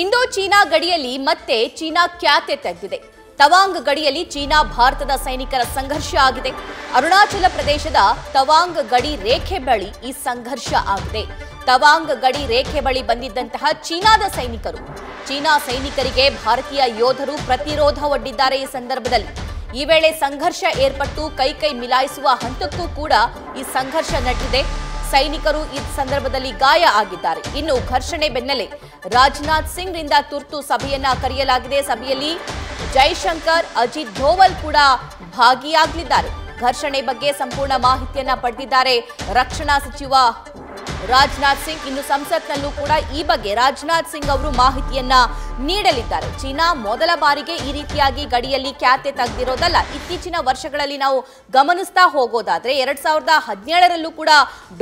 Indo China ಗಡಿಯಲ್ಲಿ ಮತ್ತೆ China ಖ್ಯಾತೆ ತೆಗೆದಿದೆ. Tawang ಗಡಿಯಲ್ಲಿ ಚೀನಾ ಭಾರತದ ಸೈನಿಕರ ಸಂಘರ್ಷ ಆಗಿದೆ. ಅರುಣಾಚಲ ಪ್ರದೇಶದ ತವಾಂಗ್ ಗಡಿ ರೇಖೆ ಬಳಿ ಈ ಸಂಘರ್ಷ ಆಗಿದೆ. ತವಾಂಗ್ ಗಡಿ ರೇಖೆ ಬಳಿ ಬಂದಿದ್ದಂತಹ ಚೀನಾದ ಸೈನಿಕರು. ಚೀನಾ ಸೈನಿಕರಿಗೆ ಭಾರತೀಯ ಯೋಧರು ಪ್ರತಿರೋಧ ಒಡ್ಡಿದ್ದಾರೆ ಈ ಸಂದರ್ಭದಲ್ಲಿ. ಈ ವೇಳೆ ಸಂಘರ್ಷ ಏರ್ಪಟ್ಟು ಕೈ ಕೈ ಮಿಲಾಯಿಸುವ ಹಂತಕ್ಕೂ ಕೂಡ ಈ ಸಂಘರ್ಷ ನಡೆದಿದೆ. ಸೈನಿಕರು ಈ ಸಂದರ್ಭದಲ್ಲಿ ಗಾಯ ಆಗಿದ್ದಾರೆ. ಇನ್ನು ಘರ್ಷಣೆ ಬೆನ್ನಲ್ಲೇ ರಾಜನಾಥ್ ಸಿಂಗ್ ರಿಂದ ತುರ್ತು ಸಭೆಯನ್ನ ಕರೆಯಲಾಗಿದೆ. ಸಭೆಯಲ್ಲಿ ಜೈಶಂಕರ್, ಅಜಿತ್ ಧೋವಲ್ ಕೂಡ ಭಾಗಿಯಾಗಲಿದ್ದಾರೆ. ಘರ್ಷಣೆ ಬಗ್ಗೆ ಸಂಪೂರ್ಣ ಮಾಹಿತಿಯನ್ನ ಪಡೆದಿದ್ದಾರೆ ರಕ್ಷಣಾ ಸಚಿವ ರಾಜನಾಥ್ ಸಿಂಗ್ ಇನ್ನು ಸಂಸತ್ನಲ್ಲೂ ಕೂಡ ಈ ಬಗ್ಗೆ ರಾಜನಾಥ್ ಸಿಂಗ್ ಅವರು ಮಾಹಿತಿಯನ್ನ ನೀಡಲಿದ್ದಾರೆ. ಚೀನಾ ಮೊದಲ ಬಾರಿಗೆ ಈ ರೀತಿಯಾಗಿ ಗಡಿಯಲ್ಲಿ ಖ್ಯಾತೆ ತೆಗೆದಿರೋದಲ್ಲ, ಇತ್ತೀಚಿನ ವರ್ಷಗಳಲ್ಲಿ ನಾವು ಗಮನಿಸ್ತಾ ಹೋಗೋದಾದ್ರೆ ಎರಡ್ ಸಾವಿರದ ಹದಿನೇಳರಲ್ಲೂ ಕೂಡ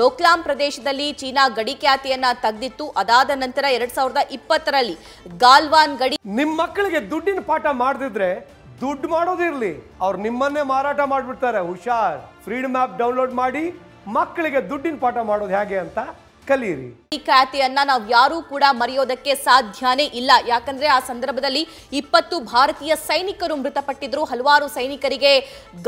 ಡೋಕ್ಲಾಂ ಪ್ರದೇಶದಲ್ಲಿ ಚೀನಾ ಗಡಿ ಖ್ಯಾತಿಯನ್ನ ತೆಗೆದಿತ್ತು. ಅದಾದ ನಂತರ ಎರಡ್ ಸಾವಿರದ ಇಪ್ಪತ್ತರಲ್ಲಿ ಗಾಲ್ವಾನ್ ಗಡಿ ನಿಮ್ಮ ಮಕ್ಕಳಿಗೆ ದುಡ್ಡಿನ ಪಾಠ ಮಾಡದಿದ್ರೆ ದುಡ್ಡು ಮಾಡೋದಿರ್ಲಿ. ಅವ್ರು ನಿಮ್ಮನ್ನೇ ಮಾರಾಟ ಮಾಡಿಬಿಡ್ತಾರೆ. ಹುಷಾರ್. ಫ್ರೀಡಮ್ ಆಪ್ ಡೌನ್ಲೋಡ್ ಮಾಡಿ ಮಕ್ಕಳಿಗೆ ದುಡ್ಡಿನ ಪಾಠ ಮಾಡೋದು ಹೇಗೆ ಅಂತ ಕಲಿಯಿರಿ. ಈ ಖ್ಯಾತಿಯನ್ನ ನಾವು ಯಾರೂ ಕೂಡ ಮರೆಯೋದಕ್ಕೆ ಸಾಧ್ಯನೇ ಇಲ್ಲ. ಯಾಕಂದ್ರೆ ಆ ಸಂದರ್ಭದಲ್ಲಿ ಇಪ್ಪತ್ತು ಭಾರತೀಯ ಸೈನಿಕರು ಮೃತಪಟ್ಟಿದ್ರು. ಹಲವಾರು ಸೈನಿಕರಿಗೆ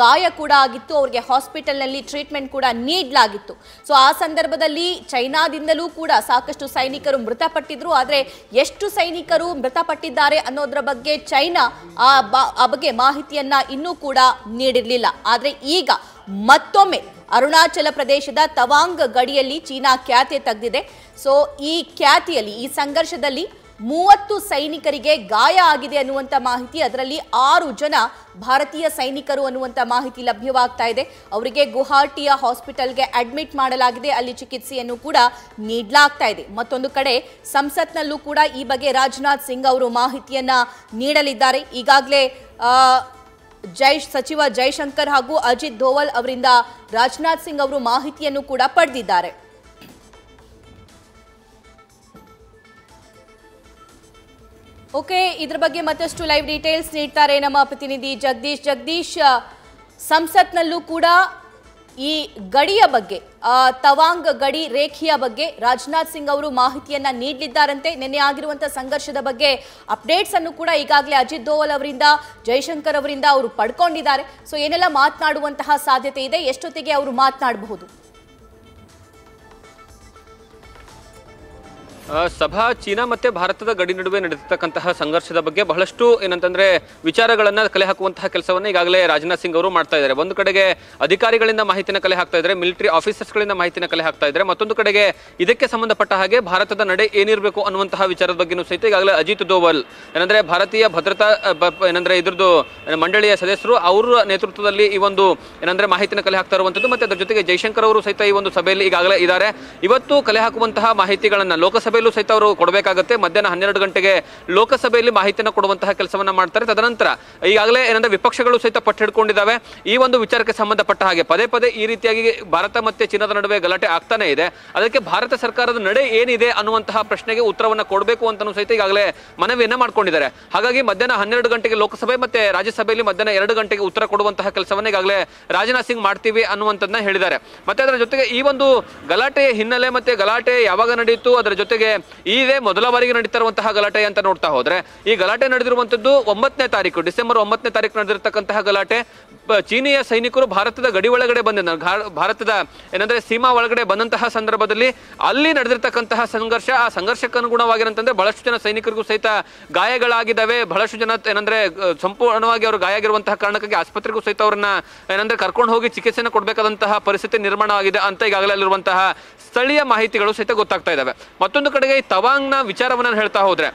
ಗಾಯ ಕೂಡ ಆಗಿತ್ತು. ಅವರಿಗೆ ಹಾಸ್ಪಿಟಲ್ನಲ್ಲಿ ಟ್ರೀಟ್ಮೆಂಟ್ ಕೂಡ ನೀಡಲಾಗಿತ್ತು. ಸೊ ಆ ಸಂದರ್ಭದಲ್ಲಿ ಚೈನಾದಿಂದಲೂ ಕೂಡ ಸಾಕಷ್ಟು ಸೈನಿಕರು ಮೃತಪಟ್ಟಿದ್ರು. ಆದರೆ ಎಷ್ಟು ಸೈನಿಕರು ಮೃತಪಟ್ಟಿದ್ದಾರೆ ಅನ್ನೋದ್ರ ಬಗ್ಗೆ ಚೈನಾ ಆ ಬಗ್ಗೆ ಮಾಹಿತಿಯನ್ನ ಇನ್ನೂ ಕೂಡ ನೀಡಿರಲಿಲ್ಲ. ಆದರೆ ಈಗ ಮತ್ತೊಮ್ಮೆ ಅರುಣಾಚಲ ಪ್ರದೇಶದ ತವಾಂಗ್ ಗಡಿಯಲ್ಲಿ ಚೀನಾ ಖ್ಯಾತೆ ತೆಗೆದಿದೆ. ಸೊ ಈ ಖ್ಯಾತಿಯಲ್ಲಿ, ಈ ಸಂಘರ್ಷದಲ್ಲಿ ಮೂವತ್ತು ಸೈನಿಕರಿಗೆ ಗಾಯ ಆಗಿದೆ ಅನ್ನುವಂಥ ಮಾಹಿತಿ, ಅದರಲ್ಲಿ ಆರು ಜನ ಭಾರತೀಯ ಸೈನಿಕರು ಅನ್ನುವಂಥ ಮಾಹಿತಿ ಲಭ್ಯವಾಗ್ತಾ ಇದೆ. ಅವರಿಗೆ ಗುವಾಹಟಿಯ ಹಾಸ್ಪಿಟಲ್ಗೆ ಅಡ್ಮಿಟ್ ಮಾಡಲಾಗಿದೆ. ಅಲ್ಲಿ ಚಿಕಿತ್ಸೆಯನ್ನು ಕೂಡ ನೀಡಲಾಗ್ತಾ ಇದೆ. ಮತ್ತೊಂದು ಕಡೆ, ಸಂಸತ್ನಲ್ಲೂ ಕೂಡ ಈ ಬಗ್ಗೆ ರಾಜನಾಥ್ ಸಿಂಗ್ ಅವರು ಮಾಹಿತಿಯನ್ನ ನೀಡಲಿದ್ದಾರೆ. ಈಗಾಗಲೇ ಜೈ ಸಚಿವ ಜೈಶಂಕರ್ ಹಾಗೂ ಅಜಿತ್ ಧೋವಲ್ ಅವರಿಂದ ರಾಜನಾಥ್ ಸಿಂಗ್ ಅವರು ಮಾಹಿತಿಯನ್ನು ಕೂಡ ಪಡೆದಿದ್ದಾರೆ. ಓಕೆ, ಇದ್ರ ಬಗ್ಗೆ ಮತ್ತಷ್ಟು ಲೈವ್ ಡೀಟೇಲ್ಸ್ ನೀಡ್ತಾರೆ ನಮ್ಮ ಪ್ರತಿನಿಧಿ ಜಗದೀಶ್. ಜಗದೀಶ್, ಸಂಸತ್ನಲ್ಲೂ ಕೂಡ ಈ ಗಡಿಯ ಬಗ್ಗೆ ತವಾಂಗ್ ಗಡಿ ರೇಖೆಯ ಬಗ್ಗೆ ರಾಜನಾಥ್ ಸಿಂಗ್ ಅವರು ಮಾಹಿತಿಯನ್ನ ನೀಡಲಿದ್ದಾರಂತೆ. ನಿನ್ನೆ ಆಗಿರುವಂತಹ ಸಂಘರ್ಷದ ಬಗ್ಗೆ ಅಪ್ಡೇಟ್ಸ್ ಅನ್ನು ಕೂಡ ಈಗಾಗಲೇ ಅಜಿತ್ ದೋವಲ್ ಅವರಿಂದ, ಜೈಶಂಕರ್ ಅವರಿಂದ ಅವರು ಪಡ್ಕೊಂಡಿದ್ದಾರೆ. ಸೊ ಏನೆಲ್ಲ ಮಾತನಾಡುವಂತಹ ಸಾಧ್ಯತೆ ಇದೆ? ಎಷ್ಟೊತ್ತಿಗೆ ಅವರು ಮಾತನಾಡಬಹುದು? ಸಭಾ ಚೀನಾ ಮತ್ತೆ ಭಾರತದ ಗಡಿ ನಡುವೆ ನಡೆದಿರ್ತಕ್ಕಂತಹ ಸಂಘರ್ಷದ ಬಗ್ಗೆ ಬಹಳಷ್ಟು ಏನಂತಂದ್ರೆ ವಿಚಾರಗಳನ್ನು ಕಲೆ ಹಾಕುವಂತಹ ಕೆಲಸವನ್ನ ಈಗಾಗಲೇ ರಾಜನಾಥ್ ಸಿಂಗ್ ಅವರು ಮಾಡ್ತಾ ಇದ್ದಾರೆ. ಒಂದು ಕಡೆಗೆ ಅಧಿಕಾರಿಗಳಿಂದ ಮಾಹಿತಿನ ಕಲೆ ಹಾಕ್ತಾ ಇದ್ದಾರೆ, ಮಿಲಿಟರಿ ಆಫೀಸರ್ಸ್ಗಳಿಂದ ಮಾಹಿತಿನ ಕಲೆ ಹಾಕ್ತಾ ಇದ್ದಾರೆ. ಮತ್ತೊಂದು ಕಡೆಗೆ ಇದಕ್ಕೆ ಸಂಬಂಧಪಟ್ಟ ಹಾಗೆ ಭಾರತದ ನಡೆ ಏನಿರಬೇಕು ಅನ್ನುವಂತಹ ವಿಚಾರದ ಬಗ್ಗೆನೂ ಸಹಿತ ಈಗಾಗಲೇ ಅಜಿತ್ ದೋವಲ್, ಏನಂದ್ರೆ ಭಾರತೀಯ ಭದ್ರತಾ ಏನಂದ್ರೆ ಇದ್ರದ್ದು ಮಂಡಳಿಯ ಸದಸ್ಯರು, ಅವರ ನೇತೃತ್ವದಲ್ಲಿ ಈ ಒಂದು ಏನಂದ್ರೆ ಮಾಹಿತಿನ ಕಲೆ ಹಾಕ್ತಾ ಇರುವಂಥದ್ದು ಮತ್ತೆ ಅದರ ಜೊತೆಗೆ ಜೈಶಂಕರ್ ಅವರು ಸಹಿತ ಈ ಒಂದು ಸಭೆಯಲ್ಲಿ ಈಗಾಗಲೇ ಇದ್ದಾರೆ. ಇವತ್ತು ಕಲೆ ಹಾಕುವಂತಹ ಮಾಹಿತಿಗಳನ್ನ ಲೋಕಸಭೆಯಲ್ಲೂ ಸಹಿತ ಅವರು ಕೊಡಬೇಕಾಗುತ್ತೆ. ಮಧ್ಯಾಹ್ನ ಹನ್ನೆರಡು ಗಂಟೆಗೆ ಲೋಕಸಭೆಯಲ್ಲಿ ಮಾಹಿತಿಯನ್ನು ಕೊಡುವಂತಹ ಕೆಲಸವನ್ನ ಮಾಡ್ತಾರೆ. ತದನಂತರ ಈಗಾಗಲೇ ಏನಂದ್ರೆ ವಿಪಕ್ಷಗಳು ಸಹಿತ ಪಟ್ಟು ಹಿಡ್ಕೊಂಡಿದ್ದಾವೆ. ಈ ಒಂದು ವಿಚಾರಕ್ಕೆ ಸಂಬಂಧಪಟ್ಟ ಹಾಗೆ ಪದೇ ಪದೇ ಈ ರೀತಿಯಾಗಿ ಭಾರತ ಮತ್ತೆ ಚೀನಾದ ನಡುವೆ ಗಲಾಟೆ ಆಗ್ತಾನೆ ಇದೆ. ಅದಕ್ಕೆ ಭಾರತ ಸರ್ಕಾರದ ನಡೆ ಏನಿದೆ ಅನ್ನುವಂತಹ ಪ್ರಶ್ನೆಗೆ ಉತ್ತರವನ್ನು ಕೊಡಬೇಕು ಅಂತಲೂ ಸಹಿತ ಈಗಾಗಲೇ ಮನವಿಯನ್ನ ಮಾಡ್ಕೊಂಡಿದ್ದಾರೆ. ಹಾಗಾಗಿ ಮಧ್ಯಾಹ್ನ ಹನ್ನೆರಡು ಗಂಟೆಗೆ ಲೋಕಸಭೆ ಮತ್ತೆ ರಾಜ್ಯಸಭೆಯಲ್ಲಿ ಮಧ್ಯಾಹ್ನ ಎರಡು ಗಂಟೆಗೆ ಉತ್ತರ ಕೊಡುವಂತಹ ಕೆಲಸವನ್ನ ಈಗಾಗಲೇ ರಾಜನಾಥ್ ಸಿಂಗ್ ಮಾಡ್ತೀವಿ ಅನ್ನುವಂಥದ್ದನ್ನ ಹೇಳಿದ್ದಾರೆ. ಮತ್ತೆ ಅದರ ಜೊತೆಗೆ ಈ ಒಂದು ಗಲಾಟೆಯ ಹಿನ್ನೆಲೆ ಮತ್ತೆ ಗಲಾಟೆ ಯಾವಾಗ ನಡೆಯಿತು, ಅದರ ಜೊತೆಗೆ ಇದೇ ಮೊದಲ ಬಾರಿಗೆ ನಡೀತಾ ಇರುವಂತಹ ಗಲಾಟೆ ಅಂತ ನೋಡ್ತಾ ಹೋದ್ರೆ, ಈ ಗಲಾಟೆ ನಡೆದಿರುವಂತದ್ದು ಒಂಬತ್ತನೇ ತಾರೀಕು, ಡಿಸೆಂಬರ್ ಒಂಬತ್ತನೇ ತಾರೀಕು ನಡೆದಿರತಕ್ಕಂತಹ ಗಲಾಟೆ. ಚೀನಿಯ ಸೈನಿಕರು ಭಾರತದ ಗಡಿ ಒಳಗಡೆ ಬಂದ ಭಾರತದ ಏನಂದ್ರೆ ಸೀಮಾ ಒಳಗಡೆ ಬಂದಂತಹ ಸಂದರ್ಭದಲ್ಲಿ ಅಲ್ಲಿ ನಡೆದಿರ್ತಕ್ಕಂತಹ ಸಂಘರ್ಷ, ಆ ಸಂಘರ್ಷಕ್ಕೆ ಅನುಗುಣವಾಗಿರಂತಂದ್ರೆ ಬಹಳಷ್ಟು ಜನ ಸೈನಿಕರಿಗೂ ಸಹಿತ ಗಾಯಗಳಾಗಿದ್ದಾವೆ. ಬಹಳಷ್ಟು ಜನ ಏನಂದ್ರೆ ಸಂಪೂರ್ಣವಾಗಿ ಅವರು ಗಾಯ ಆಗಿರುವಂತಹ ಕಾರಣಕ್ಕಾಗಿ ಆಸ್ಪತ್ರೆಗೂ ಸಹಿತ ಅವರನ್ನ ಏನಂದ್ರೆ ಕರ್ಕೊಂಡು ಹೋಗಿ ಚಿಕಿತ್ಸೆನ ಕೊಡಬೇಕಾದಂತಹ ಪರಿಸ್ಥಿತಿ ನಿರ್ಮಾಣವಾಗಿದೆ ಅಂತ ಈಗಾಗಲೇ ಅಲ್ಲಿರುವಂತಹ ಸ್ಥಳೀಯ ಮಾಹಿತಿಗಳು ಸಹಿತ ಗೊತ್ತಾಗ್ತಾ ಇದ್ದಾವೆ. ಮತ್ತೊಂದು ಕಡೆಗೆ ಈ ತವಾಂಗ್ನ ವಿಚಾರವನ್ನ ಹೇಳ್ತಾ ಹೋದರೆ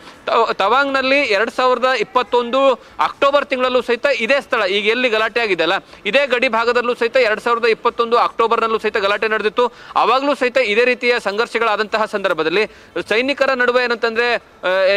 ತವಾಂಗ್ನಲ್ಲಿ ಎರಡ್ ಸಾವಿರದ ಇಪ್ಪತ್ತೊಂದು ಅಕ್ಟೋಬರ್ ತಿಂಗಳಲ್ಲೂ ಸಹಿತ ಇದೇ ಸ್ಥಳ, ಈಗ ಎಲ್ಲಿ ಗಲಾಟೆ ಆಗಿದೆ ಅಲ್ಲ, ಇದೇ ಗಡಿ ಭಾಗದಲ್ಲೂ ಸಹಿತ ಎರಡ್ ಸಾವಿರದ ಇಪ್ಪತ್ತೊಂದು ಅಕ್ಟೋಬರ್ನಲ್ಲೂ ಸಹಿತ ಗಲಾಟೆ ನಡೆದಿತ್ತು. ಆವಾಗಲೂ ಸಹಿತ ಇದೇ ರೀತಿಯ ಸಂಘರ್ಷಗಳಾದಂತಹ ಸಂದರ್ಭದಲ್ಲಿ ಸೈನಿಕರ ನಡುವೆ ಏನಂತಂದ್ರೆ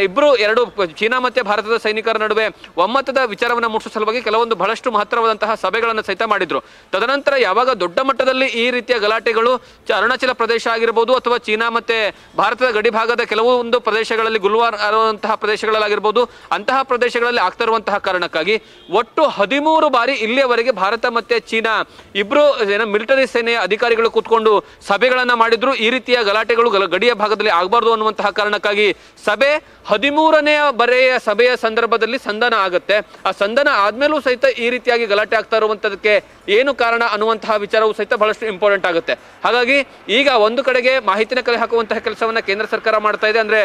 ಇಬ್ಬರು ಎರಡು ಚೀನಾ ಮತ್ತೆ ಭಾರತದ ಸೈನಿಕರ ನಡುವೆ ಒಮ್ಮತದ ವಿಚಾರವನ್ನ ಮುಟ್ಟಿಸೋ ಸಲುವಾಗಿ ಕೆಲವೊಂದು ಬಹಳಷ್ಟು ಮಹತ್ತರವಾದಂತಹ ಸಭೆಗಳನ್ನು ಸಹಿತ ಮಾಡಿದ್ರು. ತದನಂತರ ಯಾವಾಗ ದೊಡ್ಡ ಮಟ್ಟದಲ್ಲಿ ಈ ರೀತಿಯ ಗಲಾಟೆಗಳು ಅರುಣಾಚಲ ಪ್ರದೇಶ ಆಗಿರ್ಬೋದು ಅಥವಾ ಚೀನಾ ಮತ್ತೆ ಭಾರತದ ಗಡಿ ಭಾಗದ ಒಂದು ಪ್ರದೇಶಗಳಲ್ಲಿ ಗುಲ್ವಾರ್ ಆರುವಂತಹ ಪ್ರದೇಶಗಳಲ್ಲಾಗಿರ್ಬೋದು ಅಂತಹ ಪ್ರದೇಶಗಳಲ್ಲಿ ಆಗ್ತಾ ಇರುವಂತಹ ಕಾರಣಕ್ಕಾಗಿ ಒಟ್ಟು ಹದಿಮೂರು ಬಾರಿ ಇಲ್ಲಿಯವರೆಗೆ ಭಾರತ ಮತ್ತೆ ಚೀನಾ ಇಬ್ರು ಏನೋ ಮಿಲಿಟರಿ ಸೇನೆಯ ಅಧಿಕಾರಿಗಳು ಕೂತ್ಕೊಂಡು ಸಭೆಗಳನ್ನ ಮಾಡಿದ್ರು. ಈ ರೀತಿಯ ಗಲಾಟೆಗಳು ಗಡಿಯ ಭಾಗದಲ್ಲಿ ಆಗಬಾರ್ದು ಅನ್ನುವಂತಹ ಕಾರಣಕ್ಕಾಗಿ ಸಭೆ ಹದಿಮೂರನೆಯ ಬರೆಯ ಸಭೆಯ ಸಂದರ್ಭದಲ್ಲಿ ಸಂಧಾನ ಆಗುತ್ತೆ. ಆ ಸಂಧಾನ ಆದ್ಮೇಲೂ ಸಹಿತ ಈ ರೀತಿಯಾಗಿ ಗಲಾಟೆ ಆಗ್ತಾ ಇರುವಂತದಕ್ಕೆ ಏನು ಕಾರಣ ಅನ್ನುವಂತಹ ವಿಚಾರವು ಸಹಿತ ಬಹಳಷ್ಟು ಇಂಪಾರ್ಟೆಂಟ್ ಆಗುತ್ತೆ. ಹಾಗಾಗಿ ಈಗ ಒಂದು ಕಡೆಗೆ ಮಾಹಿತಿನ ಕಲೆ ಹಾಕುವಂತಹ ಕೆಲಸವನ್ನ ಕೇಂದ್ರ ಸರ್ಕಾರ ಮಾಡ್ತಾ ಇದೆ. ಅಂದ್ರೆ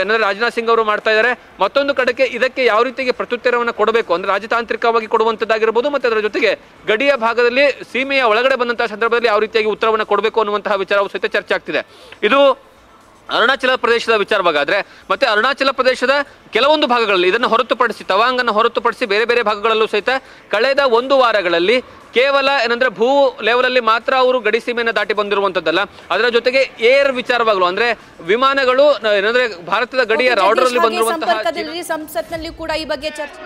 ಏನಂದ್ರೆ ರಾಜನಾಥ್ ಸಿಂಗ್ ಅವರು ಮಾಡ್ತಾ ಇದ್ದಾರೆ. ಮತ್ತೊಂದು ಕಡೆಗೆ ಇದಕ್ಕೆ ಯಾವ ರೀತಿಗೆ ಪ್ರತ್ಯುತ್ತರವನ್ನು ಕೊಡಬೇಕು? ಅಂದ್ರೆ ರಾಜತಾಂತ್ರಿಕವಾಗಿ ಕೊಡುವಂತದ್ದಾಗಿರ್ಬೋದು, ಮತ್ತೆ ಅದರ ಜೊತೆಗೆ ಗಡಿಯ ಭಾಗದಲ್ಲಿ ಸೀಮೆಯ ಒಳಗಡೆ ಬಂದಂತಹ ಸಂದರ್ಭದಲ್ಲಿ ಯಾವ ರೀತಿಯಾಗಿ ಉತ್ತರವನ್ನು ಕೊಡಬೇಕು ಅನ್ನುವಂತಹ ವಿಚಾರವು ಸಹಿತ ಚರ್ಚೆ ಆಗ್ತಿದೆ. ಇದು ಅರುಣಾಚಲ ಪ್ರದೇಶದ ವಿಚಾರವಾಗಾದ್ರೆ ಮತ್ತೆ ಅರುಣಾಚಲ ಪ್ರದೇಶದ ಕೆಲವೊಂದು ಭಾಗಗಳಲ್ಲಿ ಇದನ್ನು ಹೊರತುಪಡಿಸಿ ತವಾಂಗನ್ನು ಹೊರತುಪಡಿಸಿ ಬೇರೆ ಬೇರೆ ಭಾಗಗಳಲ್ಲೂ ಸಹಿತ ಕಳೆದ ಒಂದು ವಾರಗಳಲ್ಲಿ ಕೇವಲ ಏನಂದ್ರೆ ಭೂ ಲೆವೆಲಲ್ಲಿ ಮಾತ್ರ ಅವರು ಗಡಿ ಸೀಮೆಯನ್ನು ದಾಟಿ ಬಂದಿರುವಂತದ್ದಲ್ಲ ಅದರ ಜೊತೆಗೆ ಏರ್ ವಿಚಾರವಾಗಲು ಅಂದ್ರೆ ವಿಮಾನಗಳು ನ- ಏನಂದ್ರೆ ಭಾರತದ ಗಡಿಯ ಜಗದೀಶ್ ರಾರ್ಡರ್ ಅಲ್ಲಿ ಹಾಗೆ ಬಂದಿರುವಂತಹ ಸಂಪರ್ಕದಲ್ಲಿ ಸಂಸತ್ನಲ್ಲಿ ಕೂಡ ಈ ಬಗ್ಗೆ ಚರ್ಚೆ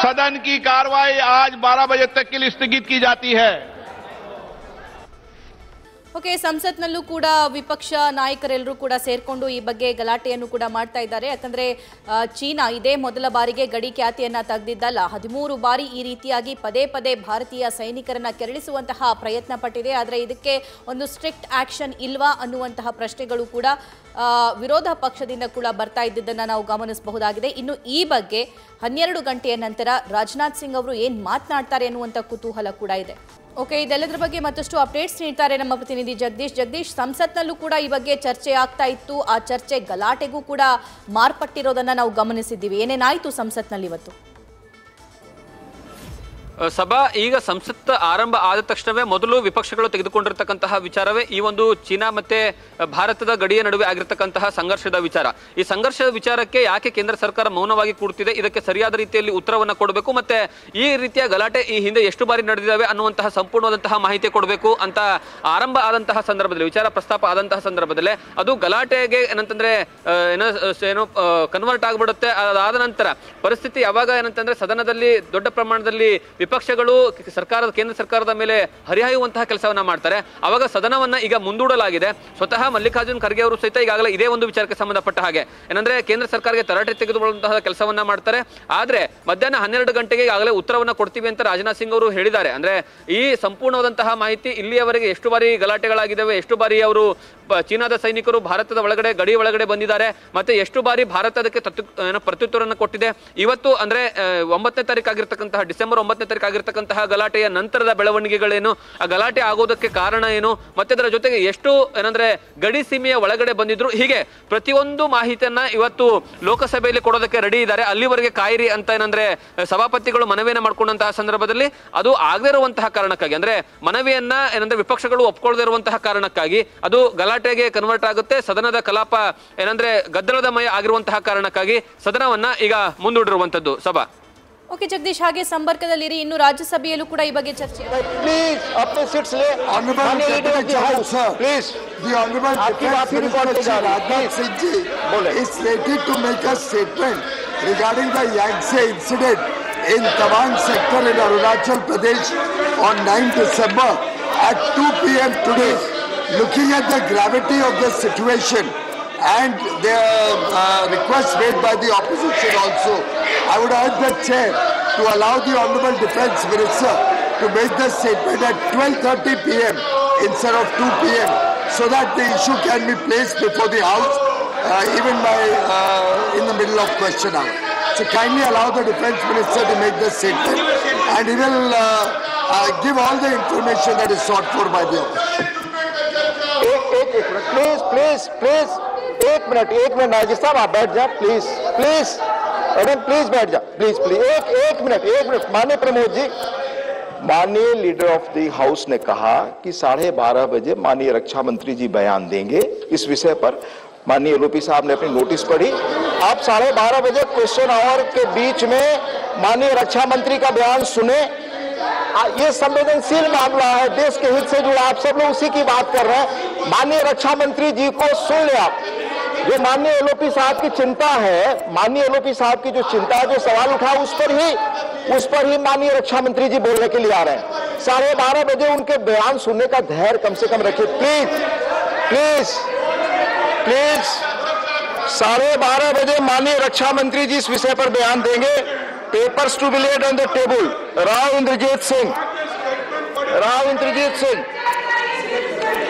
सदन की कार्रवाई आज 12 बजे तक के लिए स्थगित की जाती है ಓಕೆ ಸಂಸತ್ನಲ್ಲೂ ಕೂಡ ವಿಪಕ್ಷ ನಾಯಕರೆಲ್ಲರೂ ಕೂಡ ಸೇರಿಕೊಂಡು ಈ ಬಗ್ಗೆ ಗಲಾಟೆಯನ್ನು ಕೂಡ ಮಾಡ್ತಾ ಇದ್ದಾರೆ. ಯಾಕಂದರೆ ಚೀನಾ ಇದೇ ಮೊದಲ ಬಾರಿಗೆ ಗಡಿ ಖ್ಯಾತಿಯನ್ನು ತೆಗೆದಿದ್ದಲ್ಲ. ಹದಿಮೂರು ಬಾರಿ ಈ ರೀತಿಯಾಗಿ ಪದೇ ಪದೇ ಭಾರತೀಯ ಸೈನಿಕರನ್ನ ಕೆರಳಿಸುವಂತಹ ಪ್ರಯತ್ನ ಪಟ್ಟಿದೆ. ಆದರೆ ಇದಕ್ಕೆ ಒಂದು ಸ್ಟ್ರಿಕ್ಟ್ ಆಕ್ಷನ್ ಇಲ್ವಾ ಅನ್ನುವಂತಹ ಪ್ರಶ್ನೆಗಳು ಕೂಡ ವಿರೋಧ ಪಕ್ಷದಿಂದ ಕೂಡ ಬರ್ತಾ ಇದ್ದಿದ್ದನ್ನ ನಾವು ಗಮನಿಸಬಹುದಾಗಿದೆ. ಇನ್ನು ಈ ಬಗ್ಗೆ ಹನ್ನೆರಡು ಗಂಟೆಯ ನಂತರ ರಾಜನಾಥ್ ಸಿಂಗ್ ಅವರು ಏನು ಮಾತನಾಡ್ತಾರೆ ಅನ್ನುವಂಥ ಕುತೂಹಲ ಕೂಡ ಇದೆ. ಓಕೆ ಇದೆಲ್ಲದರ ಬಗ್ಗೆ ಮತ್ತಷ್ಟು ಅಪ್ಡೇಟ್ಸ್ ನೀಡ್ತಾರೆ ನಮ್ಮ ಪ್ರತಿನಿಧಿ ಜಗದೀಶ್. ಜಗದೀಶ್, ಸಂಸತ್ನಲ್ಲೂ ಕೂಡ ಈ ಬಗ್ಗೆ ಚರ್ಚೆ ಆಗ್ತಾ ಇತ್ತು. ಆ ಚರ್ಚೆ ಗಲಾಟೆಗೂ ಕೂಡ ಮಾರ್ಪಟ್ಟಿರೋದನ್ನ ನಾವು ಗಮನಿಸಿದ್ದೀವಿ. ಏನೇನಾಯಿತು ಸಂಸತ್ನಲ್ಲಿ ಇವತ್ತು? ಸಭಾ ಈಗ ಸಂಸತ್ ಆರಂಭ ಆದ ತಕ್ಷಣವೇ ಮೊದಲು ವಿಪಕ್ಷಗಳು ತೆಗೆದುಕೊಂಡಿರ್ತಕ್ಕಂತಹ ವಿಚಾರವೇ ಈ ಒಂದು ಚೀನಾ ಮತ್ತೆ ಭಾರತದ ಗಡಿಯ ನಡುವೆ ಆಗಿರ್ತಕ್ಕಂತಹ ಸಂಘರ್ಷದ ವಿಚಾರ. ಈ ಸಂಘರ್ಷದ ವಿಚಾರಕ್ಕೆ ಯಾಕೆ ಕೇಂದ್ರ ಸರ್ಕಾರ ಮೌನವಾಗಿ ಕೂಡ್ತಿದೆ? ಇದಕ್ಕೆ ಸರಿಯಾದ ರೀತಿಯಲ್ಲಿ ಉತ್ತರವನ್ನು ಕೊಡಬೇಕು ಮತ್ತೆ ಈ ರೀತಿಯ ಗಲಾಟೆ ಈ ಹಿಂದೆ ಎಷ್ಟು ಬಾರಿ ನಡೆದಿದ್ದಾವೆ ಅನ್ನುವಂತಹ ಸಂಪೂರ್ಣವಾದಂತಹ ಮಾಹಿತಿ ಕೊಡಬೇಕು ಅಂತ ಆರಂಭ ಆದಂತಹ ಸಂದರ್ಭದಲ್ಲಿ, ವಿಚಾರ ಪ್ರಸ್ತಾಪ ಆದಂತಹ ಸಂದರ್ಭದಲ್ಲಿ. ಅದು ಗಲಾಟೆಗೆ ಏನಂತಂದ್ರೆ ಏನೋ ಏನೋ ಕನ್ವರ್ಟ್ ಆಗ್ಬಿಡುತ್ತೆ. ಅದಾದ ನಂತರ ಪರಿಸ್ಥಿತಿ ಯಾವಾಗ ಏನಂತಂದ್ರೆ ಸದನದಲ್ಲಿ ದೊಡ್ಡ ಪ್ರಮಾಣದಲ್ಲಿ ವಿಪಕ್ಷಗಳು, ಸರ್ಕಾರದ, ಕೇಂದ್ರ ಸರ್ಕಾರದ ಮೇಲೆ ಹರಿಹಾಯುವಂತಹ ಕೆಲಸವನ್ನ ಮಾಡ್ತಾರೆ. ಅವಾಗ ಸದನವನ್ನ ಈಗ ಮುಂದೂಡಲಾಗಿದೆ. ಸ್ವತಃ ಮಲ್ಲಿಕಾರ್ಜುನ್ ಖರ್ಗೆ ಅವರು ಸಹಿತ ಈಗಾಗಲೇ ಇದೇ ಒಂದು ವಿಚಾರಕ್ಕೆ ಸಂಬಂಧಪಟ್ಟ ಹಾಗೆ. ಏನಂದ್ರೆ, ಕೇಂದ್ರ ಸರ್ಕಾರಕ್ಕೆ ತರಾಟೆ ತೆಗೆದುಕೊಳ್ಳುವಂತಹ ಕೆಲಸವನ್ನ ಮಾಡ್ತಾರೆ. ಆದ್ರೆ, ಮಧ್ಯಾಹ್ನ ಹನ್ನೆರಡು ಗಂಟೆಗೆ ಈಗಾಗಲೇ ಉತ್ತರವನ್ನ ಕೊಡ್ತೀವಿ ಅಂತ ರಾಜನಾಥ್ ಸಿಂಗ್ ಅವರು ಹೇಳಿದ್ದಾರೆ. ಅಂದ್ರೆ, ಈ ಸಂಪೂರ್ಣವಾದಂತಹ ಮಾಹಿತಿ ಇಲ್ಲಿಯವರೆಗೆ ಎಷ್ಟು ಬಾರಿ ಗಲಾಟೆಗಳಾಗಿದ್ದಾವೆ, ಎಷ್ಟು ಬಾರಿ ಅವರು ಚೀನಾದ ಸೈನಿಕರು ಭಾರತದ ಒಳಗಡೆ, ಗಡಿ ಒಳಗಡೆ ಬಂದಿದ್ದಾರೆ, ಮತ್ತೆ ಎಷ್ಟು ಬಾರಿ ಭಾರತ ಅದಕ್ಕೆ ಪ್ರತ್ಯುತ್ತರವನ್ನು ಕೊಟ್ಟಿದೆ. ಇವತ್ತು ಅಂದ್ರೆ ಒಂಬತ್ತನೇ ತಾರೀಕು ಆಗಿರ್ತಕ್ಕಂತಹ ಡಿಸೆಂಬರ್ ಒಂಬತ್ತನೇ ತಾರೀಕು ಆಗಿರ್ತಕ್ಕಂತಹ ಗಲಾಟೆಯ ನಂತರದ ಬೆಳವಣಿಗೆಗಳೇನು? ಆ ಗಲಾಟೆ ಆಗೋದಕ್ಕೆ ಕಾರಣ ಏನು? ಮತ್ತೆ ಅದರ ಜೊತೆಗೆ ಎಷ್ಟು ಏನಂದ್ರೆ ಗಡಿ ಸೀಮೆಯ ಒಳಗಡೆ ಬಂದಿದ್ರು? ಹೀಗೆ ಪ್ರತಿಯೊಂದು ಮಾಹಿತಿಯನ್ನ ಇವತ್ತು ಲೋಕಸಭೆಯಲ್ಲಿ ಕೊಡೋದಕ್ಕೆ ರೆಡಿ ಇದ್ದಾರೆ. ಅಲ್ಲಿವರೆಗೆ ಕಾಯಿರಿ ಅಂತ ಏನಂದ್ರೆ ಸಭಾಪತಿಗಳು ಮನವಿಯನ್ನ ಮಾಡ್ಕೊಂಡಂತಹ ಸಂದರ್ಭದಲ್ಲಿ ಅದು ಆಗದೇ ಇರುವಂತಹ ಕಾರಣಕ್ಕಾಗಿ, ಅಂದ್ರೆ ಮನವಿಯನ್ನ ಏನಂದ್ರೆ ವಿಪಕ್ಷಗಳು ಒಪ್ಕೊಳ್ಳದೇ ಇರುವಂತಹ ಕಾರಣಕ್ಕಾಗಿ ಅದು ಗಲಾಟೆಗೆ ಕನ್ವರ್ಟ್ ಆಗುತ್ತೆ. ಸದನದ ಕಲಾಪ ಏನಂದ್ರೆ ಗದ್ದಲದಮಯ ಆಗಿರುವಂತಹ ಕಾರಣಕ್ಕಾಗಿ ಸದನವನ್ನ ಈಗ ಮುಂದೂಡಿರುವಂತದ್ದು ಸಭಾ. ಓಕೆ ಜಗದೀಶ್ ಹಾಗೆ ಸಂಪರ್ಕದಲ್ಲಿರಿ ಇನ್ನು ರಾಜ್ಯಸಭೆಯಲ್ಲೂ ಕೂಡ ಈ ಬಗ್ಗೆ ಚರ್ಚೆ प्लीज अपने सीट्स ले Honorable माननीय leader of Deputy the Chairman, House, sir. please The Honorable आपकी Defense बात ही रिकॉर्ड Minister की जा रही है। Rajnath Singh ji बोले। is slated to make a statement regarding the Yangtze incident in Tawang sector in Arunachal Pradesh on 9 December at 2 p.m. today. Looking at the gravity of the situation and the uh, request made by the opposition also, I would urge the chair to allow the Honorable Defense Minister to make the statement at 12.30 p.m. instead of 2 p.m. so that the issue can be placed before the House uh, even by uh, in the middle of question hour. So kindly allow the Defense Minister to make the statement and he will uh, uh, give all the information that is sought for by the opposition. एक एक एक minute please please please एक minute एक minute नाजिर साहब आप बैठ जाए please please madam please बैठ जा। प्लीज़ प्लीज़ एक एक मिनट एक मिनट माननीय प्रमोद जी। माननीय लीडर ऑफ़ द हाउस ने कहा कि साढ़े बारह बजे माननीय रक्षा मंत्री जी बयान देंगे इस विषय पर। माननीय एलओपी साहब ने अपनी नोटिस पढ़ी। आप साढ़े बारह बजे क्वेश्चन आवर के बीच में माननीय रक्षा मंत्री का बयान सुने। ये संवेदनशील मामला है, देश के हित से जुड़ा। आप सब लोग उसी की बात कर रहे हैं। माननीय रक्षा मंत्री जी को सुन ले आप। जो माननीय एलओपी साहब की चिंता है, माननीय एलओपी साहब की जो चिंता है, जो सवाल उठा, उस पर ही, उस पर ही माननीय रक्षा मंत्री जी बोलने के लिए आ रहे हैं। साढ़े बारह बजे उनके बयान सुनने का धैर्य कम से कम रखिए। Please please please. साढ़े बारह बजे माननीय रक्षा मंत्री जी इस विषय पर बयान देंगे। Papers to be laid on the table Rao Inderjit Singh, Rao Inderjit Singh.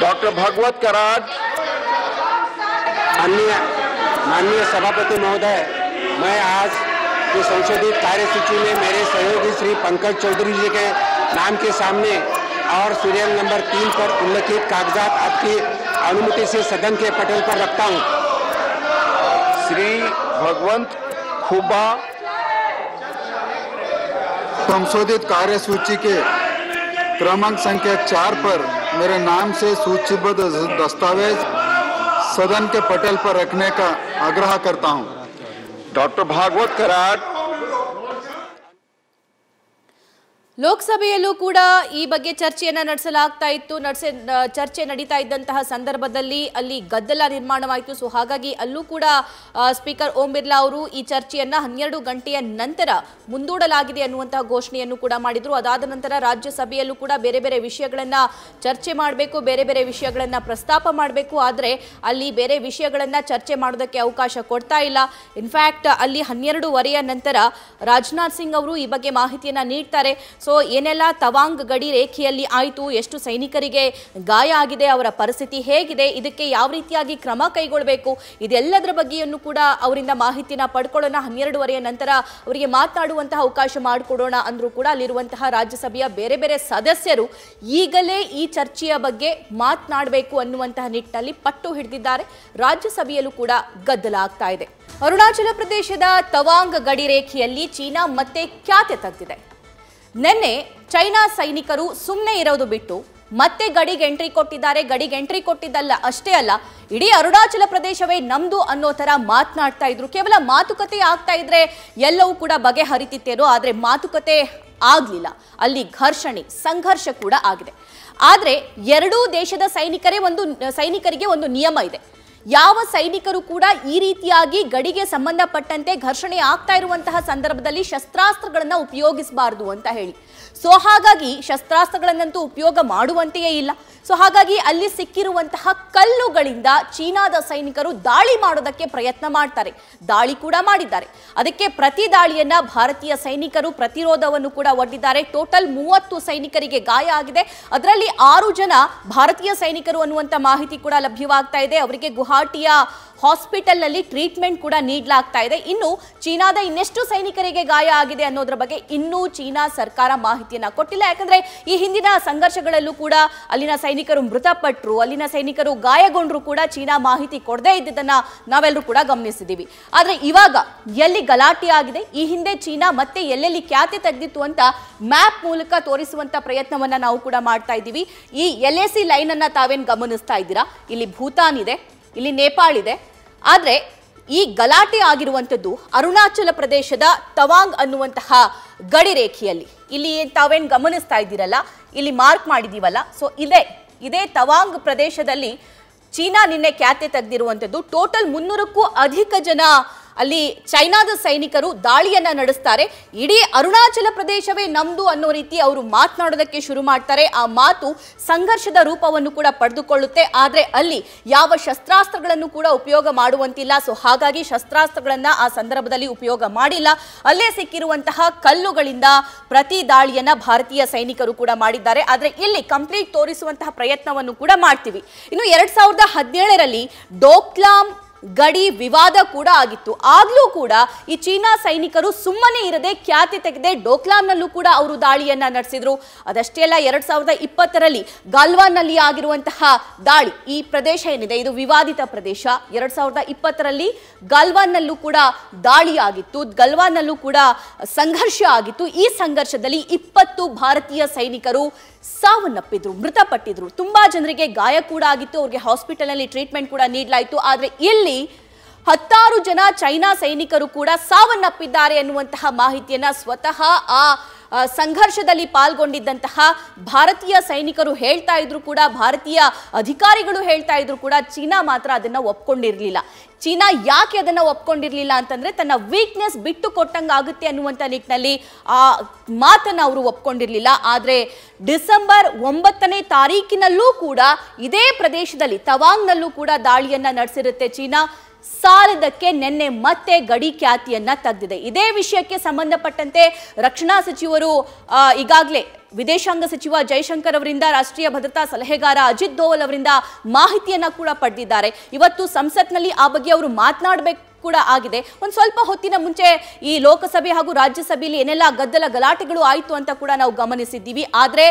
Doctor Bhagwat Karad माननीय माननीय सभापति महोदय, मैं आज की संशोधित कार्यसूची में मेरे सहयोगी श्री पंकज चौधरी जी के नाम के सामने और सीरियल नंबर तीन पर उल्लेखित कागजात आपकी अनुमति से सदन के पटल पर रखता हूँ। श्री भगवंत खुबा संशोधित कार्य सूची के क्रमांक संख्या चार पर मेरे नाम से सूचीबद्ध दस्तावेज़ सदन के पटल पर रखने का आग्रह करता हूँ। डॉक्टर भागवत कराट ಲೋಕಸಭೆಯಲ್ಲೂ ಕೂಡ ಈ ಬಗ್ಗೆ ಚರ್ಚೆಯನ್ನ ನಡೆಸಲಾಗ್ತಾ ಇತ್ತು. ನಡೆಸೆ ಚರ್ಚೆ ನಡೀತಾ ಇದ್ದಂತಹ ಸಂದರ್ಭದಲ್ಲಿ ಅಲ್ಲಿ ಗದ್ದಲ ನಿರ್ಮಾಣವಾಯಿತು. ಸೊ ಹಾಗಾಗಿ ಅಲ್ಲೂ ಕೂಡ ಸ್ಪೀಕರ್ ಓಂ ಬಿರ್ಲಾ ಅವರು ಈ ಚರ್ಚೆಯನ್ನ ಹನ್ನೆರಡು ಗಂಟೆಯ ನಂತರ ಮುಂದೂಡಲಾಗಿದೆ ಅನ್ನುವಂತಹ ಘೋಷಣೆಯನ್ನು ಕೂಡ ಮಾಡಿದ್ರು. ಅದಾದ ನಂತರ ರಾಜ್ಯಸಭೆಯಲ್ಲೂ ಕೂಡ ಬೇರೆ ಬೇರೆ ವಿಷಯಗಳನ್ನ ಚರ್ಚೆ ಮಾಡಬೇಕು, ಬೇರೆ ಬೇರೆ ವಿಷಯಗಳನ್ನ ಪ್ರಸ್ತಾಪ ಮಾಡಬೇಕು. ಆದರೆ ಅಲ್ಲಿ ಬೇರೆ ವಿಷಯಗಳನ್ನ ಚರ್ಚೆ ಮಾಡೋದಕ್ಕೆ ಅವಕಾಶ ಕೊಡ್ತಾ ಇಲ್ಲ. ಇನ್ಫ್ಯಾಕ್ಟ್ ಅಲ್ಲಿ ಹನ್ನೆರಡೂವರೆಯ ನಂತರ ರಾಜನಾಥ್ ಸಿಂಗ್ ಅವರು ಈ ಬಗ್ಗೆ ಮಾಹಿತಿಯನ್ನ ನೀಡ್ತಾರೆ. ಸೊ ಏನೆಲ್ಲ ತವಾಂಗ್ ಗಡಿ ರೇಖೆಯಲ್ಲಿ ಆಯಿತು, ಎಷ್ಟು ಸೈನಿಕರಿಗೆ ಗಾಯ ಆಗಿದೆ, ಅವರ ಪರಿಸ್ಥಿತಿ ಹೇಗಿದೆ, ಇದಕ್ಕೆ ಯಾವ ರೀತಿಯಾಗಿ ಕ್ರಮ ಕೈಗೊಳ್ಳಬೇಕು ಇದೆಲ್ಲದರ ಬಗ್ಗೆಯನ್ನು ಕೂಡ ಅವರಿಂದ ಮಾಹಿತಿನ ಪಡ್ಕೊಳ್ಳೋಣ. ಹನ್ನೆರಡುವರೆಯ ನಂತರ ಅವರಿಗೆ ಮಾತನಾಡುವಂತಹ ಅವಕಾಶ ಮಾಡಿಕೊಡೋಣ ಅಂದರೂ ಕೂಡ ಅಲ್ಲಿರುವಂತಹ ರಾಜ್ಯಸಭೆಯ ಬೇರೆ ಬೇರೆ ಸದಸ್ಯರು ಈಗಲೇ ಈ ಚರ್ಚೆಯ ಬಗ್ಗೆ ಮಾತನಾಡಬೇಕು ಅನ್ನುವಂತಹ ನಿಟ್ಟಿನಲ್ಲಿ ಪಟ್ಟು ಹಿಡಿದಿದ್ದಾರೆ. ರಾಜ್ಯಸಭೆಯಲ್ಲೂ ಕೂಡ ಗದ್ದಲ ಆಗ್ತಾ ಇದೆ. ಅರುಣಾಚಲ ಪ್ರದೇಶದ ತವಾಂಗ್ ಗಡಿ ರೇಖೆಯಲ್ಲಿ ಚೀನಾ ಮತ್ತೆ ಖ್ಯಾತೆ ತೆಗೆದಿದೆ. ನಿನ್ನೆ ಚೈನಾ ಸೈನಿಕರು ಸುಮ್ಮನೆ ಇರೋದು ಬಿಟ್ಟು ಮತ್ತೆ ಗಡಿಗೆ ಎಂಟ್ರಿ ಕೊಟ್ಟಿದ್ದಾರೆ. ಗಡಿಗೆ ಎಂಟ್ರಿ ಕೊಟ್ಟಿದ್ದಲ್ಲ, ಅಷ್ಟೇ ಅಲ್ಲ, ಇಡೀ ಅರುಣಾಚಲ ಪ್ರದೇಶವೇ ನಮ್ದು ಅನ್ನೋ ತರ ಮಾತನಾಡ್ತಾ ಇದ್ರು. ಕೇವಲ ಮಾತುಕತೆ ಆಗ್ತಾ ಇದ್ರೆ ಎಲ್ಲವೂ ಕೂಡ ಬಗೆಹರಿತಿತ್ತೇನೋ, ಆದರೆ ಮಾತುಕತೆ ಆಗ್ಲಿಲ್ಲ. ಅಲ್ಲಿ ಘರ್ಷಣೆ, ಸಂಘರ್ಷ ಕೂಡ ಆಗಿದೆ. ಆದರೆ ಎರಡೂ ದೇಶದ ಸೈನಿಕರೇ ಒಂದು, ಸೈನಿಕರಿಗೆ ಒಂದು ನಿಯಮ ಇದೆ. ಯಾವ ಸೈನಿಕರು ಕೂಡ ಈ ರೀತಿಯಾಗಿ ಗಡಿಗೆ ಸಂಬಂಧಪಟ್ಟಂತೆ ಘರ್ಷಣೆ ಆಗ್ತಾ ಇರುವಂತಹ ಸಂದರ್ಭದಲ್ಲಿ ಶಸ್ತ್ರಾಸ್ತ್ರಗಳನ್ನ ಉಪಯೋಗಿಸಬಾರದು ಅಂತ ಹೇಳಿ. ಸೊ ಹಾಗಾಗಿ ಶಸ್ತ್ರಾಸ್ತ್ರಗಳನ್ನಂತೂ ಉಪಯೋಗ ಮಾಡುವಂತೆಯೇ ಇಲ್ಲ. ಸೊ ಹಾಗಾಗಿ ಅಲ್ಲಿ ಸಿಕ್ಕಿರುವಂತಹ ಕಲ್ಲುಗಳಿಂದ ಚೀನಾದ ಸೈನಿಕರು ದಾಳಿ ಮಾಡೋದಕ್ಕೆ ಪ್ರಯತ್ನ ಮಾಡ್ತಾರೆ. ದಾಳಿ ಕೂಡ ಮಾಡಿದ್ದಾರೆ. ಅದಕ್ಕೆ ಪ್ರತಿ ದಾಳಿಯನ್ನ ಭಾರತೀಯ ಸೈನಿಕರು ಪ್ರತಿರೋಧವನ್ನು ಕೂಡ ಒಡ್ಡಿದ್ದಾರೆ. ಟೋಟಲ್ ಮೂವತ್ತು ಸೈನಿಕರಿಗೆ ಗಾಯ ಆಗಿದೆ. ಅದರಲ್ಲಿ ಆರು ಜನ ಭಾರತೀಯ ಸೈನಿಕರು ಅನ್ನುವಂತ ಮಾಹಿತಿ ಕೂಡ ಲಭ್ಯವಾಗ್ತಾ ಇದೆ. ಅವರಿಗೆ ಗುವಾಹಟಿಯ ಹಾಸ್ಪಿಟಲ್ನಲ್ಲಿ ಟ್ರೀಟ್ಮೆಂಟ್ ಕೂಡ ನೀಡಲಾಗ್ತಾ ಇದೆ. ಇನ್ನು ಚೀನಾದ ಇನ್ನೆಷ್ಟು ಸೈನಿಕರಿಗೆ ಗಾಯ ಆಗಿದೆ ಅನ್ನೋದ್ರ ಬಗ್ಗೆ ಇನ್ನೂ ಚೀನಾ ಸರ್ಕಾರ ಮಾಹಿತಿಯನ್ನ ಕೊಟ್ಟಿಲ್ಲ. ಯಾಕಂದ್ರೆ ಈ ಹಿಂದಿನ ಸಂಘರ್ಷಗಳಲ್ಲೂ ಕೂಡ ಅಲ್ಲಿನ ಸೈನಿಕರು ಮೃತಪಟ್ಟರು ಅಲ್ಲಿನ ಸೈನಿಕರು ಗಾಯಗೊಂಡ್ರು ಕೂಡ ಚೀನಾ ಮಾಹಿತಿ ಕೊಡದೇ ಇದ್ದಿದ್ದನ್ನ ನಾವೆಲ್ಲರೂ ಕೂಡ ಗಮನಿಸಿದ್ದೀವಿ. ಆದ್ರೆ ಇವಾಗ ಎಲ್ಲಿ ಗಲಾಟೆ ಆಗಿದೆ, ಈ ಹಿಂದೆ ಚೀನಾ ಮತ್ತೆ ಎಲ್ಲೆಲ್ಲಿ ಖ್ಯಾತಿ ತೆಗೆದಿತ್ತು ಅಂತ ಮ್ಯಾಪ್ ಮೂಲಕ ತೋರಿಸುವಂತ ಪ್ರಯತ್ನವನ್ನ ನಾವು ಕೂಡ ಮಾಡ್ತಾ ಇದ್ದೀವಿ. ಈ ಎಲ್ ಎ ಸಿ ಲೈನ್ ಅನ್ನ ತಾವೇನ್ ಗಮನಿಸ್ತಾ ಇದ್ದೀರಾ? ಇಲ್ಲಿ ಭೂತಾನ್ ಇದೆ ಇಲ್ಲಿ ನೇಪಾಳ ಇದೆ. ಆದರೆ ಈ ಗಲಾಟೆ ಆಗಿರುವಂಥದ್ದು ಅರುಣಾಚಲ ಪ್ರದೇಶದ ತವಾಂಗ್ ಅನ್ನುವಂತಹ ಗಡಿ ರೇಖೆಯಲ್ಲಿ. ಇಲ್ಲಿ ತಾವೇನು ಗಮನಿಸ್ತಾ ಇದ್ದೀರಲ್ಲ, ಇಲ್ಲಿ ಮಾರ್ಕ್ ಮಾಡಿದ್ದೀವಲ್ಲ, ಸೊ ಇದೇ ಇದೇ ತವಾಂಗ್ ಪ್ರದೇಶದಲ್ಲಿ ಚೀನಾ ನಿನ್ನೆ ಖ್ಯಾತೆ ತೆಗೆದಿರುವಂಥದ್ದು. ಟೋಟಲ್ ಮುನ್ನೂರಕ್ಕೂ ಅಧಿಕ ಜನ ಅಲ್ಲಿ ಚೈನಾದ ಸೈನಿಕರು ದಾಳಿಯನ್ನ ನಡೆಸ್ತಾರೆ. ಇಡೀ ಅರುಣಾಚಲ ಪ್ರದೇಶವೇ ನಮ್ದು ಅನ್ನೋ ರೀತಿ ಅವರು ಮಾತನಾಡೋದಕ್ಕೆ ಶುರು ಮಾಡ್ತಾರೆ. ಆ ಮಾತು ಸಂಘರ್ಷದ ರೂಪವನ್ನು ಕೂಡ ಪಡೆದುಕೊಳ್ಳುತ್ತೆ. ಆದರೆ ಅಲ್ಲಿ ಯಾವ ಶಸ್ತ್ರಾಸ್ತ್ರಗಳನ್ನು ಕೂಡ ಉಪಯೋಗ ಮಾಡುವಂತಿಲ್ಲ. ಸೊ ಹಾಗಾಗಿ ಶಸ್ತ್ರಾಸ್ತ್ರಗಳನ್ನು ಆ ಸಂದರ್ಭದಲ್ಲಿ ಉಪಯೋಗ ಮಾಡಿಲ್ಲ. ಅಲ್ಲೇ ಸಿಕ್ಕಿರುವಂತಹ ಕಲ್ಲುಗಳಿಂದ ಪ್ರತಿ ದಾಳಿಯನ್ನ ಭಾರತೀಯ ಸೈನಿಕರು ಕೂಡ ಮಾಡಿದ್ದಾರೆ. ಆದರೆ ಇಲ್ಲಿ ಕಂಪ್ಲೀಟ್ ತೋರಿಸುವಂತಹ ಪ್ರಯತ್ನವನ್ನು ಕೂಡ ಮಾಡ್ತೀವಿ. ಇನ್ನು ಎರಡ್ ಸಾವಿರದ ಹದಿನೇಳರಲ್ಲಿ ಡೋಕ್ಲಾಮ್ ಗಡಿ ವಿವಾದ ಕೂಡ ಆಗಿತ್ತು. ಆಗ್ಲೂ ಕೂಡ ಈ ಚೀನಾ ಸೈನಿಕರು ಸುಮ್ಮನೆ ಇರದೆ ಖ್ಯಾತಿ ತೆಗೆದೆ ಡೋಕ್ಲಾಂನಲ್ಲೂ ಕೂಡ ಅವರು ದಾಳಿಯನ್ನ ನಡೆಸಿದ್ರು. ಅದಷ್ಟೇ ಅಲ್ಲ, ಎರಡ್ ಸಾವಿರದ ಇಪ್ಪತ್ತರಲ್ಲಿ ಗಲ್ವಾನ್ನಲ್ಲಿ ಆಗಿರುವಂತಹ ದಾಳಿ ಈ ಪ್ರದೇಶ ಏನಿದೆ? ಇದು ವಿವಾದಿತ ಪ್ರದೇಶ. ಎರಡ್ ಸಾವಿರದ ಇಪ್ಪತ್ತರಲ್ಲಿ ಗಲ್ವಾನ್ನಲ್ಲೂ ಕೂಡ ದಾಳಿ ಆಗಿತ್ತು. ಗಲ್ವಾನ್ನಲ್ಲೂ ಕೂಡ ಸಂಘರ್ಷ ಆಗಿತ್ತು. ಈ ಸಂಘರ್ಷದಲ್ಲಿ ಇಪ್ಪತ್ತು ಭಾರತೀಯ ಸೈನಿಕರು ಸಾವನ್ನಪ್ಪಿದ್ರು, ಮೃತಪಟ್ಟಿದ್ರು. ತುಂಬಾ ಜನರಿಗೆ ಗಾಯ ಕೂಡ ಆಗಿತ್ತು. ಅವ್ರಿಗೆ ಹಾಸ್ಪಿಟಲ್ನಲ್ಲಿ ಟ್ರೀಟ್ಮೆಂಟ್ ಕೂಡ ನೀಡಲಾಯಿತು. ಆದ್ರೆ ಇಲ್ಲಿ ಹತ್ತಾರು ಜನ ಚೈನಾ ಸೈನಿಕರು ಕೂಡ ಸಾವನ್ನಪ್ಪಿದ್ದಾರೆ ಎನ್ನುವಂತಹ ಮಾಹಿತಿಯನ್ನ ಸ್ವತಃ ಆ, ಸಂಘರ್ಷದಲ್ಲಿ ಪಾಲ್ಗೊಂಡಿದ್ದಂತಹ ಭಾರತೀಯ ಸೈನಿಕರು ಹೇಳ್ತಾ ಇದ್ರು ಕೂಡ, ಭಾರತೀಯ ಅಧಿಕಾರಿಗಳು ಹೇಳ್ತಾ ಇದ್ರು ಕೂಡ ಚೀನಾ ಮಾತ್ರ ಅದನ್ನ ಒಪ್ಕೊಂಡಿರ್ಲಿಲ್ಲ. ಚೀನಾ ಯಾಕೆ ಅದನ್ನ ಒಪ್ಕೊಂಡಿರ್ಲಿಲ್ಲ ಅಂತಂದ್ರೆ ತನ್ನ ವೀಕ್ನೆಸ್ ಬಿಟ್ಟು ಕೊಟ್ಟಂಗಾಗುತ್ತೆ ಅನ್ನುವಂಥ ನಿಟ್ಟಿನಲ್ಲಿ ಆ ಮಾತನ್ನ ಅವರು ಒಪ್ಕೊಂಡಿರ್ಲಿಲ್ಲ. ಆದ್ರೆ ಡಿಸೆಂಬರ್ ಒಂಬತ್ತನೇ ತಾರೀಕಿನಲ್ಲೂ ಕೂಡ ಇದೇ ಪ್ರದೇಶದಲ್ಲಿ, ತವಾಂಗ್ನಲ್ಲೂ ಕೂಡ ದಾಳಿಯನ್ನ ನಡೆಸಿರುತ್ತೆ ಚೀನಾ. ಸಾಲದಕ್ಕೆ ನಿನ್ನೆ ಮತ್ತೆ ಗಡಿ ಖ್ಯಾತಿಯನ್ನ ತೆಗೆದಿದೆ. ಇದೇ ವಿಷಯಕ್ಕೆ ಸಂಬಂಧಪಟ್ಟಂತೆ ರಕ್ಷಣಾ ಸಚಿವರು ಈಗಾಗಲೇ ವಿದೇಶಾಂಗ ಸಚಿವ ಜೈಶಂಕರ್ ಅವರಿಂದ, ರಾಷ್ಟ್ರೀಯ ಭದ್ರತಾ ಸಲಹೆಗಾರ ಅಜಿತ್ ದೋವಲ್ ಅವರಿಂದ ಮಾಹಿತಿಯನ್ನ ಕೂಡ ಪಡೆದಿದ್ದಾರೆ. ಇವತ್ತು ಸಂಸತ್ನಲ್ಲಿ ಆ ಬಗ್ಗೆ ಅವರು ಮಾತನಾಡಬೇಕು ಕೂಡ ಆಗಿದೆ. ಒಂದು ಸ್ವಲ್ಪ ಹೊತ್ತಿನ ಮುಂಚೆ ಈ ಲೋಕಸಭೆ ಹಾಗೂ ರಾಜ್ಯಸಭೆಯಲ್ಲಿ ಏನೆಲ್ಲ ಗದ್ದಲ ಗಲಾಟೆಗಳು ಆಯಿತು ಅಂತ ಕೂಡ ನಾವು ಗಮನಿಸಿದ್ದೀವಿ. ಆದರೆ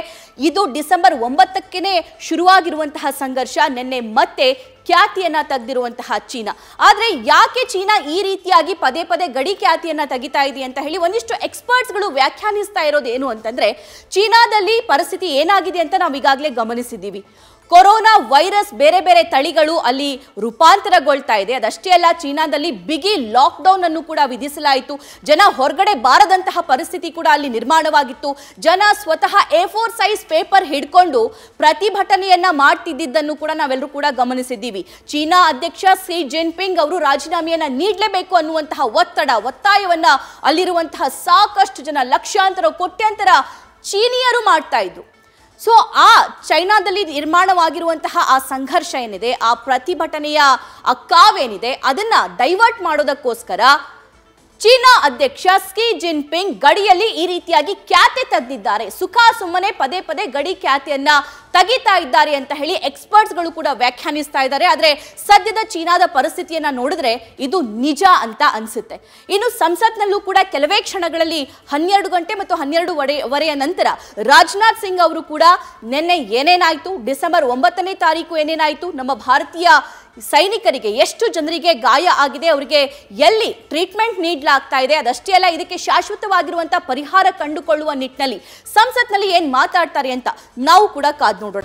ಇದು ಡಿಸೆಂಬರ್ ಒಂಬತ್ತಕ್ಕೇನೆ ಶುರುವಾಗಿರುವಂತಹ ಸಂಘರ್ಷ, ನಿನ್ನೆ ಮತ್ತೆ ಖ್ಯಾತಿಯನ್ನ ತೆಗೆದಿರುವಂತಹ ಚೀನಾ. ಆದರೆ ಯಾಕೆ ಚೀನಾ ಈ ರೀತಿಯಾಗಿ ಪದೇ ಪದೇ ಗಡಿ ಖ್ಯಾತಿಯನ್ನ ತೆಗಿತಾ ಇದೆ ಅಂತ ಹೇಳಿ ಒಂದಿಷ್ಟು ಎಕ್ಸ್ಪರ್ಟ್ಸ್ಗಳು ವ್ಯಾಖ್ಯಾನಿಸ್ತಾ ಇರೋದು ಏನು ಅಂತಂದ್ರೆ, ಚೀನಾದಲ್ಲಿ ಪರಿಸ್ಥಿತಿ ಏನಾಗಿದೆ ಅಂತ ನಾವು ಈಗಾಗಲೇ ಗಮನಿಸಿದ್ದೀವಿ. ಕೊರೋನಾ ವೈರಸ್ ಬೇರೆ ಬೇರೆ ತಳಿಗಳು ಅಲ್ಲಿ ರೂಪಾಂತರಗೊಳ್ತಾ ಇದೆ. ಅದಷ್ಟೇ ಅಲ್ಲ, ಚೀನಾದಲ್ಲಿ ಬಿಗಿ ಲಾಕ್ಡೌನ್ ಅನ್ನು ಕೂಡ ವಿಧಿಸಲಾಯಿತು. ಜನ ಹೊರಗಡೆ ಬಾರದಂತಹ ಪರಿಸ್ಥಿತಿ ಕೂಡ ಅಲ್ಲಿ ನಿರ್ಮಾಣವಾಗಿತ್ತು. ಜನ ಸ್ವತಃ ಎ ಫೋರ್ ಸೈಜ್ ಪೇಪರ್ ಹಿಡ್ಕೊಂಡು ಪ್ರತಿಭಟನೆಯನ್ನ ಮಾಡ್ತಿದ್ದನ್ನು ಕೂಡ ನಾವೆಲ್ಲರೂ ಕೂಡ ಗಮನಿಸಿದ್ದೀವಿ. ಚೀನಾ ಅಧ್ಯಕ್ಷ ಸಿ ಜಿನ್ಪಿಂಗ್ ಅವರು ರಾಜೀನಾಮೆಯನ್ನ ನೀಡಲೇಬೇಕು ಅನ್ನುವಂತಹ ಒತ್ತಡ, ಒತ್ತಾಯವನ್ನ ಅಲ್ಲಿರುವಂತಹ ಸಾಕಷ್ಟು ಜನ ಲಕ್ಷಾಂತರ, ಕೋಟ್ಯಾಂತರ ಚೀನಿಯರು ಮಾಡ್ತಾ ಇದ್ರು. ಸೊ ಆ ಚೈನಾದಲ್ಲಿ ನಿರ್ಮಾಣವಾಗಿರುವಂತಹ ಆ ಸಂಘರ್ಷ ಏನಿದೆ ಆ ಪ್ರತಿಭಟನೆಯ ಆ ಕಾವೇನಿದೆ ಅದನ್ನ ಡೈವರ್ಟ್ ಮಾಡೋದಕ್ಕೋಸ್ಕರ ಚೀನಾ ಅಧ್ಯಕ್ಷ ಸ್ಕಿ ಜಿನ್ಪಿಂಗ್ ಗಡಿಯಲ್ಲಿ ಈ ರೀತಿಯಾಗಿ ಖ್ಯಾತೆ ತದ್ದಿದ್ದಾರೆ ಸುಖ ಸುಮ್ಮನೆ ಪದೇ ಪದೇ ಗಡಿ ಖ್ಯಾತಿಯನ್ನ ತೆಗಿತಾ ಇದ್ದಾರೆ ಅಂತ ಹೇಳಿ ಎಕ್ಸ್ಪರ್ಟ್ಸ್ಗಳು ಕೂಡ ವ್ಯಾಖ್ಯಾನಿಸ್ತಾ ಇದ್ದಾರೆ. ಆದರೆ ಸದ್ಯದ ಚೀನಾದ ಪರಿಸ್ಥಿತಿಯನ್ನ ನೋಡಿದ್ರೆ ಇದು ನಿಜ ಅಂತ ಅನ್ಸುತ್ತೆ. ಇನ್ನು ಸಂಸತ್ನಲ್ಲೂ ಕೂಡ ಕೆಲವೇ ಕ್ಷಣಗಳಲ್ಲಿ ಹನ್ನೆರಡು ಗಂಟೆ ಮತ್ತು ಹನ್ನೆರಡು ವರೆ ವರೆಯ ನಂತರ ರಾಜನಾಥ್ ಸಿಂಗ್ ಅವರು ಕೂಡ ನಿನ್ನೆ ಏನೇನಾಯ್ತು? ಡಿಸೆಂಬರ್ ಒಂಬತ್ತನೇ ತಾರೀಕು ಏನೇನಾಯ್ತು? ನಮ್ಮ ಭಾರತೀಯ ಸೈನಿಕರಿಗೆ ಎಷ್ಟು ಜನರಿಗೆ ಗಾಯ ಆಗಿದೆ, ಅವರಿಗೆ ಎಲ್ಲಿ ಟ್ರೀಟ್ಮೆಂಟ್ ನೀಡಲಾಗ್ತಾ ಇದೆ, ಅದಷ್ಟೇ ಅಲ್ಲ ಇದಕ್ಕೆ ಶಾಶ್ವತವಾಗಿರುವಂತಹ ಪರಿಹಾರ ಕಂಡುಕೊಳ್ಳುವ ನಿಟ್ಟಿನಲ್ಲಿ ಸಂಸತ್ನಲ್ಲಿ ಏನ್ ಮಾತಾಡ್ತಾರೆ ಅಂತ ನಾವು ಕೂಡ ಕಾದ್ ನೋಡೋಣ.